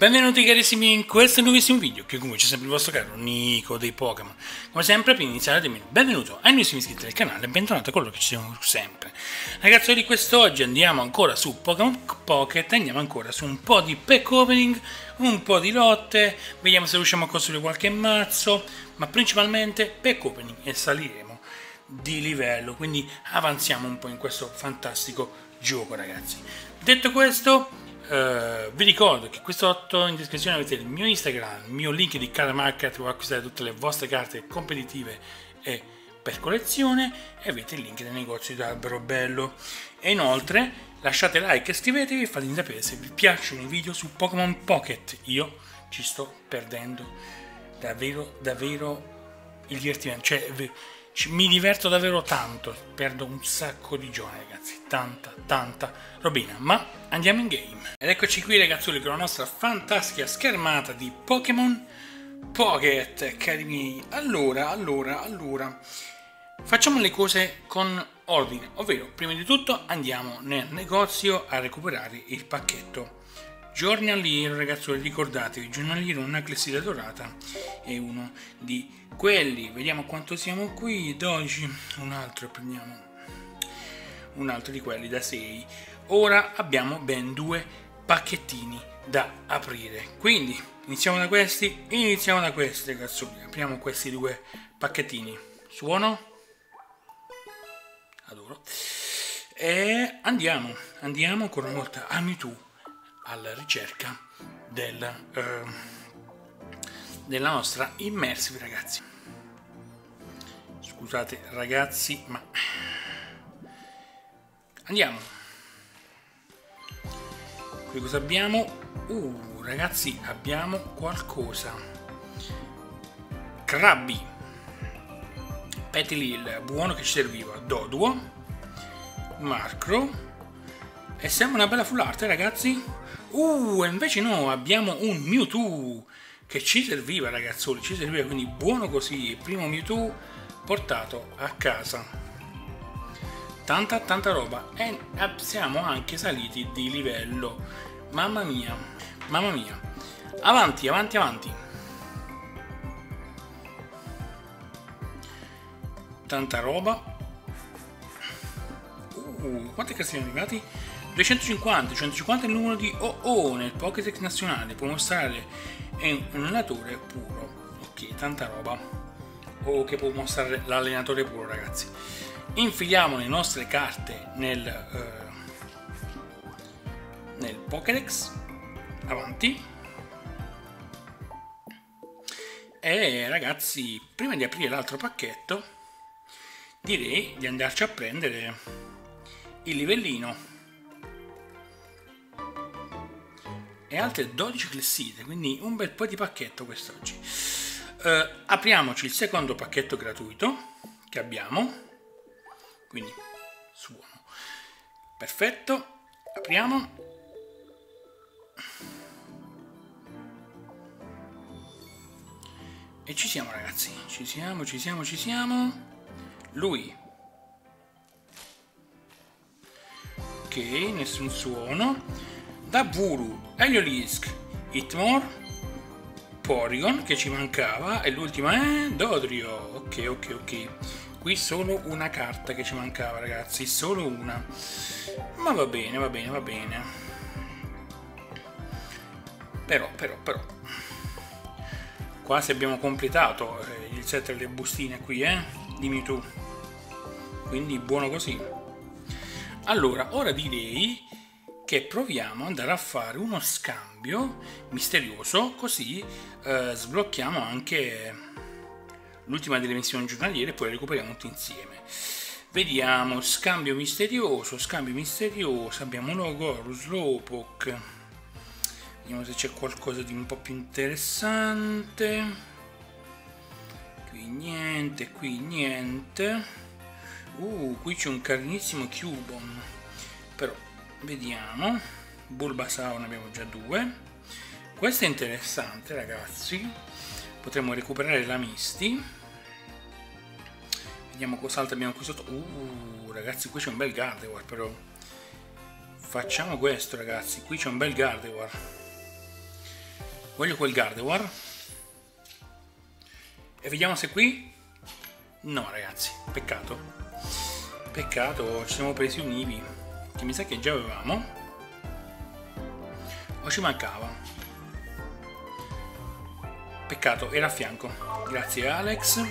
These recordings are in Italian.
benvenuti carissimi in questo nuovissimo video, che comunque c'è sempre il vostro caro Nico dei Pokémon. Come sempre, prima di iniziare, dimmi benvenuto ai nuovissimi iscritti del canale e bentornato a coloro che ci seguono sempre. Ragazzi, di quest'oggi andiamo ancora su Pokémon Pocket, andiamo ancora su un po' di pack opening, un po' di lotte, vediamo se riusciamo a costruire qualche mazzo, ma principalmente pack opening e saliremo di livello, quindi avanziamo un po' in questo fantastico gioco ragazzi. Detto questo, Uh, vi ricordo che qui sotto in descrizione avete il mio Instagram, il mio link di Card Market dove acquistare tutte le vostre carte competitive e per collezione e avete il link del negozio di Albero Bello. E inoltre lasciate like iscrivetevi e fate sapere se vi piacciono i video su Pokémon Pocket. Io ci sto perdendo davvero, davvero il divertimento. Cioè, mi diverto davvero tanto, perdo un sacco di giorni ragazzi, tanta, tanta robina, ma andiamo in game. Ed eccoci qui ragazzoli con la nostra fantastica schermata di Pokémon Pocket, cari miei. Allora, allora, allora, facciamo le cose con ordine, ovvero, prima di tutto andiamo nel negozio a recuperare il pacchetto giornaliero ragazzoli ricordatevi giornaliero una clessida dorata e uno di quelli. Vediamo quanto siamo qui 12 un altro prendiamo un altro di quelli da 6 ora abbiamo ben due pacchettini da aprire. Quindi iniziamo da questi iniziamo da questi ragazzoli apriamo questi due pacchettini. Suono? Adoro. E andiamo andiamo ancora una volta a tu alla ricerca del, eh, della nostra immersive ragazzi. Scusate ragazzi ma andiamo. Qui cosa abbiamo? Uh ragazzi abbiamo qualcosa. Krabby. Petilil buono che ci serviva. Doduo. Marcro e siamo una bella full art ragazzi Uh, invece no, abbiamo un Mewtwo che ci serviva ragazzoli, ci serviva, quindi buono così, primo Mewtwo portato a casa. Tanta tanta roba e siamo anche saliti di livello. Mamma mia, mamma mia. Avanti, avanti, avanti. Tanta roba. Uh, quante case siamo arrivati? 250, 150 è il numero di OO nel Pokédex nazionale, può mostrare un allenatore puro. Ok, tanta roba. O che può mostrare l'allenatore puro, ragazzi. Infiliamo le nostre carte nel, eh, nel Pokédex. Avanti. E ragazzi, prima di aprire l'altro pacchetto, direi di andarci a prendere il livellino e altre 12 clesside, quindi un bel po' di pacchetto quest'oggi. Uh, apriamoci il secondo pacchetto gratuito che abbiamo, quindi suono. Perfetto, apriamo. E ci siamo ragazzi, ci siamo, ci siamo, ci siamo. Lui. Ok, nessun suono. Daburu, Heliolisk, Hitmore, Porygon che ci mancava e l'ultima è Dodrio. Ok, ok, ok. Qui solo una carta che ci mancava, ragazzi, solo una. Ma va bene, va bene, va bene. Però, però, però. Quasi abbiamo completato eh, il set delle bustine qui, eh? Di Mewtwo. Quindi buono così. Allora, ora direi che proviamo ad andare a fare uno scambio misterioso così eh, sblocchiamo anche l'ultima delle missioni giornaliere e poi le recuperiamo tutti insieme. Vediamo scambio misterioso scambio misterioso abbiamo logo Slowpoke vediamo se c'è qualcosa di un po' più interessante. Qui niente qui niente. Uh qui c'è un carinissimo Cubon però vediamo. Bulbasaur ne abbiamo già due. Questo è interessante ragazzi. Potremmo recuperare la Misty vediamo cos'altro abbiamo qui sotto. Uh ragazzi qui c'è un bel Gardevoir però. Facciamo questo ragazzi. Qui c'è un bel Gardevoir. Voglio quel Gardevoir. E vediamo se qui... No ragazzi, peccato. Peccato, ci siamo presi un Ivi. Che mi sa che già avevamo. O ci mancava. Peccato, era a fianco. Grazie Alex.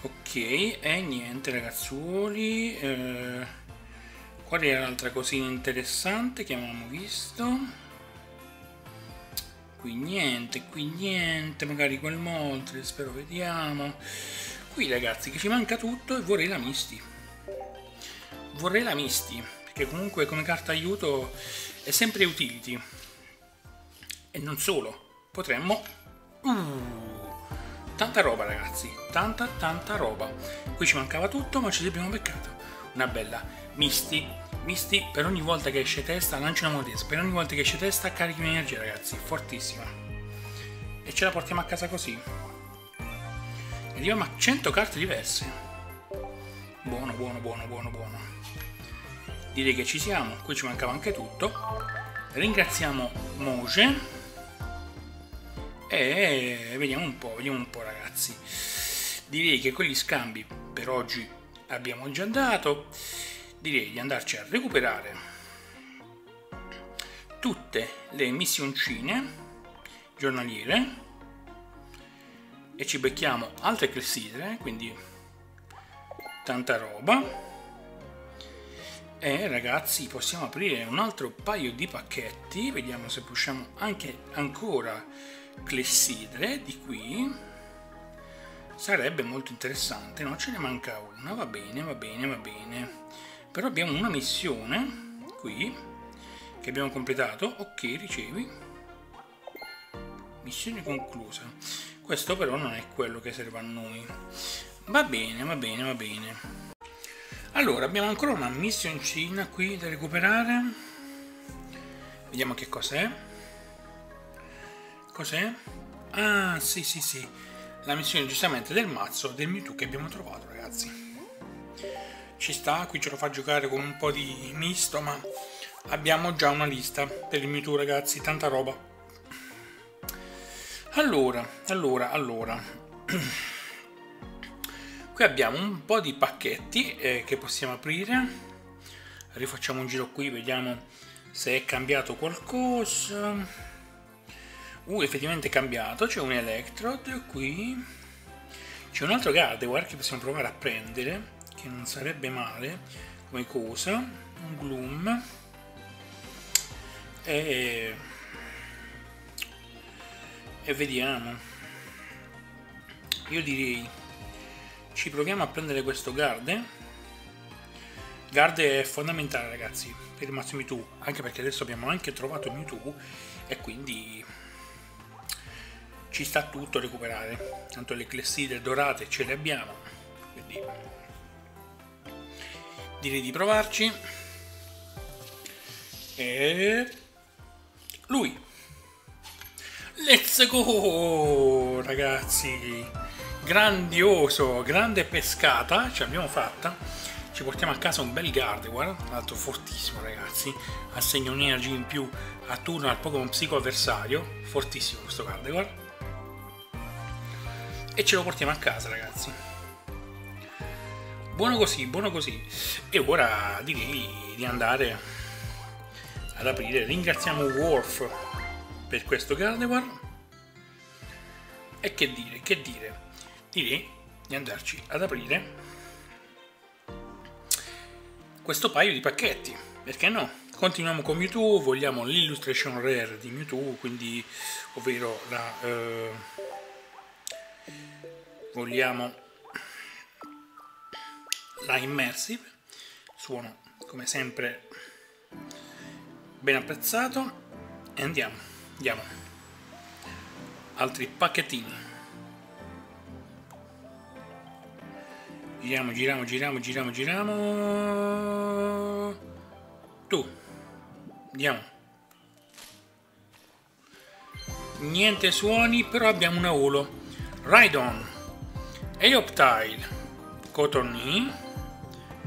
Ok, e niente ragazzuoli. Eh, qual era l'altra cosina interessante che avevamo visto? qui niente, qui niente, magari quel Moltres, spero vediamo. Qui ragazzi che ci manca tutto e vorrei la Misti. Vorrei la Misti, perché comunque come carta aiuto è sempre utility. E non solo, potremmo... Uh, tanta roba ragazzi, tanta tanta roba. Qui ci mancava tutto ma ci abbiamo beccato. Una bella Misti Misty per ogni volta che esce testa lancia una moneta, per ogni volta che esce testa carichi un'energia ragazzi, fortissima. E ce la portiamo a casa così. E Arriviamo a 100 carte diverse. Buono, buono, buono, buono, buono. Direi che ci siamo, qui ci mancava anche tutto. Ringraziamo Moje. E vediamo un po', vediamo un po' ragazzi. Direi che quegli scambi per oggi abbiamo già dato direi di andarci a recuperare tutte le missioncine giornaliere e ci becchiamo altre clessidre quindi tanta roba e ragazzi possiamo aprire un altro paio di pacchetti. Vediamo se possiamo anche ancora clessidre di qui. Sarebbe molto interessante no? Ce ne manca una. Va bene va bene va bene. Però abbiamo una missione qui che abbiamo completato. Ok ricevi. Missione conclusa. Questo però non è quello che serve a noi. Va bene va bene va bene allora abbiamo ancora una missioncina qui da recuperare. Vediamo che cos'è. Cos'è? Ah sì sì sì. La missione giustamente del mazzo del Mewtwo che abbiamo trovato ragazzi. Ci sta, qui ce lo fa giocare con un po' di misto, ma abbiamo già una lista per il Mewtwo ragazzi, tanta roba. Allora, allora, allora. qui abbiamo un po' di pacchetti eh, che possiamo aprire. Rifacciamo un giro qui, vediamo se è cambiato qualcosa. Uh, effettivamente è cambiato, c'è un Electrode qui. C'è un altro Gardevoir che possiamo provare a prendere che non sarebbe male come cosa un gloom e, e vediamo io direi ci proviamo a prendere questo guard. Guard è fondamentale ragazzi per il mazzo Mewtwo anche perché adesso abbiamo anche trovato Mewtwo e quindi ci sta tutto a recuperare. Tanto le clessidre dorate ce le abbiamo quindi direi di provarci. E lui. Let's go ragazzi grandioso grande pescata ce l'abbiamo fatta ci portiamo a casa un bel Gardevoir l'altro fortissimo ragazzi assegna un'energia in più a turno al Pokémon psico avversario fortissimo questo Gardevoir e ce lo portiamo a casa ragazzi buono così, buono così. E ora direi di andare ad aprire. Ringraziamo Worf per questo Gardevoir. E che dire, che dire? Direi di andarci ad aprire questo paio di pacchetti. Perché no? Continuiamo con Mewtwo, vogliamo l'illustration rare di Mewtwo, quindi ovvero la... Eh, vogliamo la Immersive, suono come sempre ben apprezzato e andiamo, andiamo, altri pacchettini, giriamo, giriamo, giriamo, giriamo, giriamo, tu, andiamo, niente suoni però abbiamo una holo, Rhydon, Eoptile, Cotonì,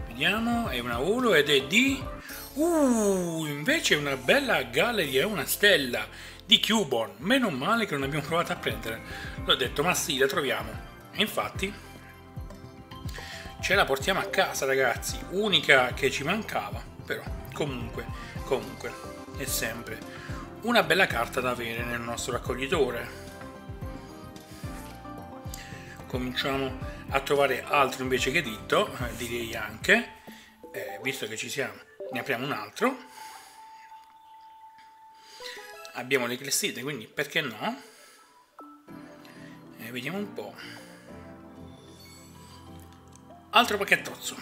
vediamo, è una 1 ed è di Uh, invece una bella galleria, una stella di Cubon. Meno male che non abbiamo provato a prendere. L'ho detto, ma sì, la troviamo. E infatti ce la portiamo a casa, ragazzi. Unica che ci mancava, però comunque, comunque, è sempre una bella carta da avere nel nostro raccoglitore. Cominciamo a trovare altro invece che ditto, eh, direi anche, eh, visto che ci siamo ne apriamo un altro abbiamo le clessite quindi perché no e vediamo un po' altro pacchettozzo.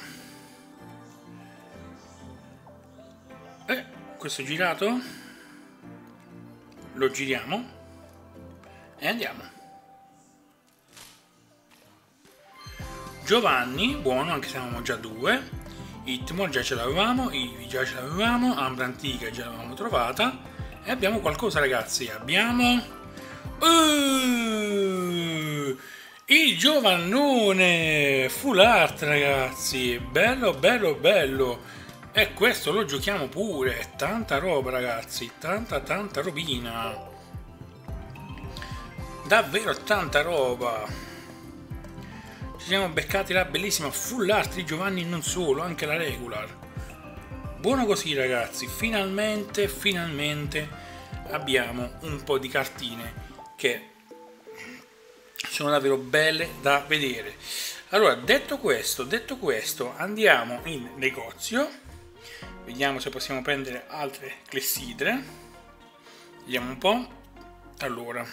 E questo girato. Lo giriamo. E andiamo. Giovanni, buono anche se avevamo già due. Itmor già ce l'avevamo, Ivi già ce l'avevamo, Ambra Antica già l'avevamo trovata. E abbiamo qualcosa ragazzi, abbiamo... Uh, il giovannone full art ragazzi, bello bello bello. E questo lo giochiamo pure, tanta roba ragazzi, tanta tanta robina. Davvero tanta roba. Ci siamo beccati la bellissima full art di Giovanni non solo, anche la regular. Buono così ragazzi, finalmente, finalmente abbiamo un po' di cartine che sono davvero belle da vedere. Allora, detto questo, detto questo, andiamo in negozio, vediamo se possiamo prendere altre clessidre, vediamo un po'. Allora,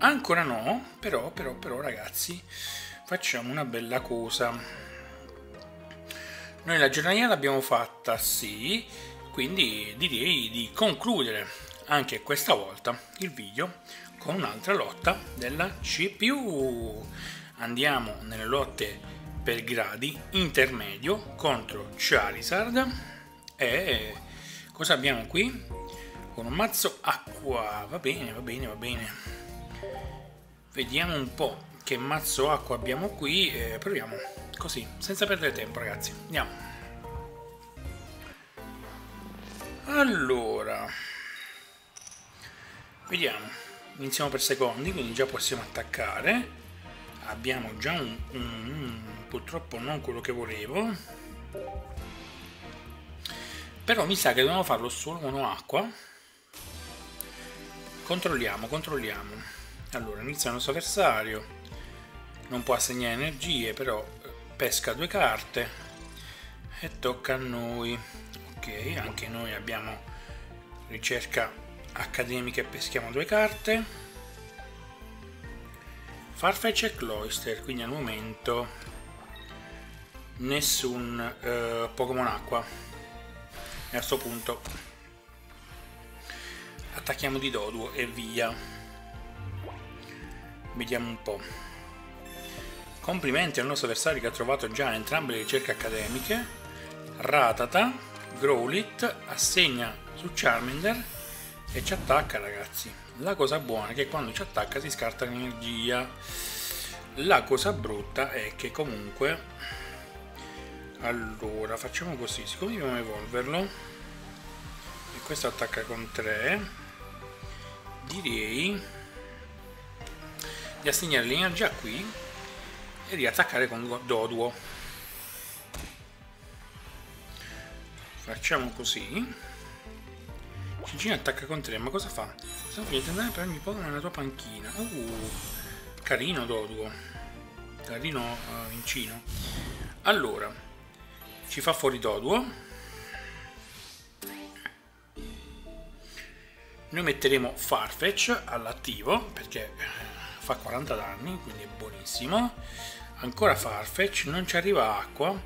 ancora no, però, però, però ragazzi, facciamo una bella cosa noi la giornaliera l'abbiamo fatta sì quindi direi di concludere anche questa volta il video con un'altra lotta della CPU andiamo nelle lotte per gradi intermedio contro Charizard e cosa abbiamo qui? con un mazzo acqua va bene va bene va bene vediamo un po' che mazzo acqua abbiamo qui e proviamo così, senza perdere tempo ragazzi. Andiamo. Allora, vediamo. Iniziamo per secondi, quindi già possiamo attaccare. Abbiamo già un, un purtroppo non quello che volevo. Però mi sa che dobbiamo farlo solo mono acqua. Controlliamo, controlliamo. Allora, inizia il nostro avversario non può assegnare energie però pesca due carte e tocca a noi ok anche noi abbiamo ricerca accademica e peschiamo due carte. Farfetch e Cloister quindi al momento nessun eh, Pokémon acqua. E a questo punto attacchiamo di Doduo e via. Vediamo un po' Complimenti al nostro avversario che ha trovato già entrambe le ricerche accademiche. Ratata, Growlit, assegna su Charmander e ci attacca ragazzi. La cosa buona è che quando ci attacca si scarta l'energia. La cosa brutta è che comunque... Allora, facciamo così, siccome dobbiamo evolverlo e questo attacca con 3 direi di assegnare l'energia qui e di attaccare con Doduo. Facciamo così. Cicina attacca con 3, ma cosa fa? Stiamo finendo di andare per ogni Pokémon nella tua panchina. Uh, carino Doduo. Carino uh, vincino. Allora, ci fa fuori Doduo. Noi metteremo Farfetch all'attivo perché fa 40 danni, quindi è buonissimo. Ancora Farfetch, non ci arriva acqua,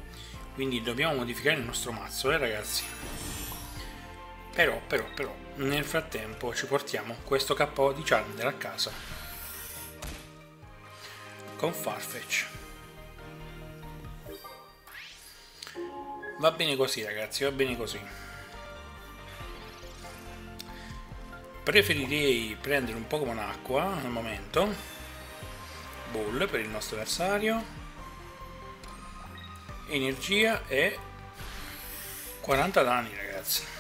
quindi dobbiamo modificare il nostro mazzo, eh ragazzi. Però, però, però, nel frattempo ci portiamo questo KO di Charmander a casa. Con Farfetch. Va bene così ragazzi, va bene così. Preferirei prendere un Pokémon acqua al momento. Bull per il nostro avversario. Energia e 40 danni ragazzi.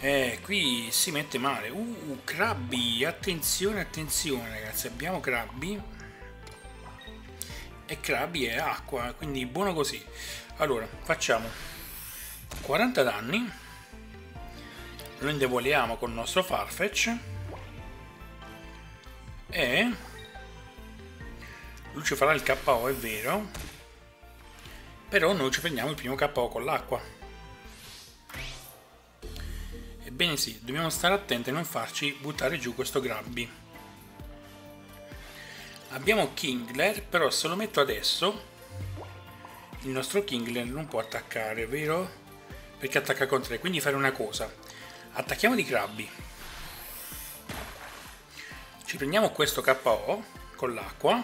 Eh, qui si mette male. Uh, crabbi, attenzione, attenzione ragazzi, abbiamo crabbi. E crabbi è acqua, quindi buono così. Allora, facciamo 40 danni. Lo indevoliamo con il nostro Farfetch. E lui ci farà il KO, è vero. Però noi ci prendiamo il primo KO con l'acqua. Ebbene sì, dobbiamo stare attenti a non farci buttare giù questo Grabby. Abbiamo Kingler, però se lo metto adesso il nostro Kingler non può attaccare, vero? Perché attacca con 3, quindi fare una cosa. Attacchiamo di Krabby. Ci prendiamo questo KO con l'acqua.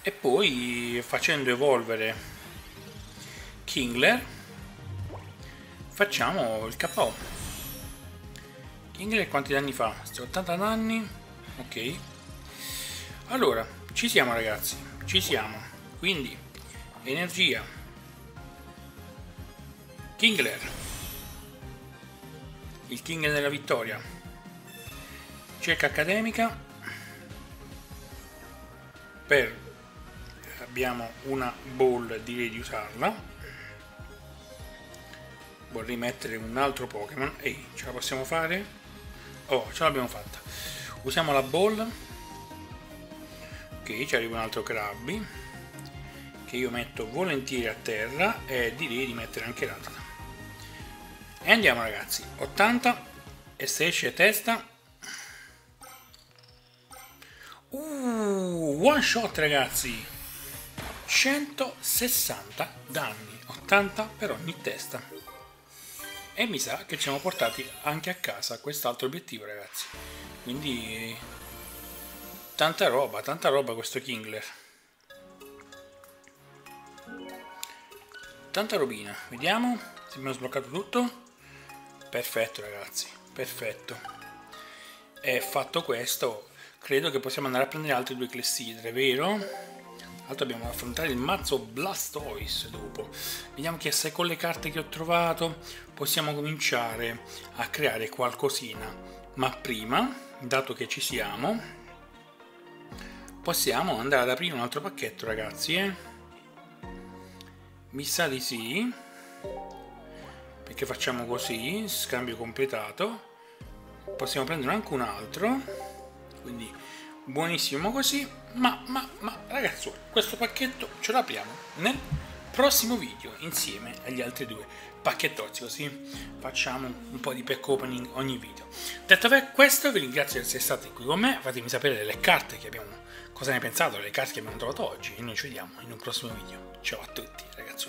E poi facendo evolvere Kingler facciamo il KO. Kingler quanti danni fa? 80 danni? Ok. Allora, ci siamo ragazzi, ci siamo. Quindi, energia. Kingler. Il King della vittoria. Cerca accademica. Per abbiamo una ball, direi di usarla. Vorrei mettere un altro Pokémon. Ehi, ce la possiamo fare? Oh, ce l'abbiamo fatta. Usiamo la ball. Ok ci arriva un altro Krabby che io metto volentieri a terra e direi di mettere anche l'altra. E andiamo ragazzi. 80 e se esce testa. Uh, one shot ragazzi. 160 danni. 80 per ogni testa e mi sa che ci siamo portati anche a casa quest'altro obiettivo ragazzi quindi Tanta roba, tanta roba questo Kingler. Tanta robina. Vediamo se abbiamo sbloccato tutto. Perfetto ragazzi, perfetto. E fatto questo, credo che possiamo andare a prendere altre due clessidre, vero? Altro dobbiamo affrontare il mazzo Blastoise dopo. Vediamo che se con le carte che ho trovato possiamo cominciare a creare qualcosina. Ma prima, dato che ci siamo, possiamo andare ad aprire un altro pacchetto ragazzi eh? mi sa di sì perché facciamo così scambio completato possiamo prendere anche un altro quindi buonissimo così ma ma ma ragazzi questo pacchetto ce lo apriamo nel prossimo video insieme agli altri due pacchettozzi così facciamo un po' di pack opening ogni video. Detto questo vi ringrazio di essere stati qui con me fatemi sapere delle carte che abbiamo cosa ne pensate delle carte che abbiamo trovato oggi e noi ci vediamo in un prossimo video. Ciao a tutti ragazzi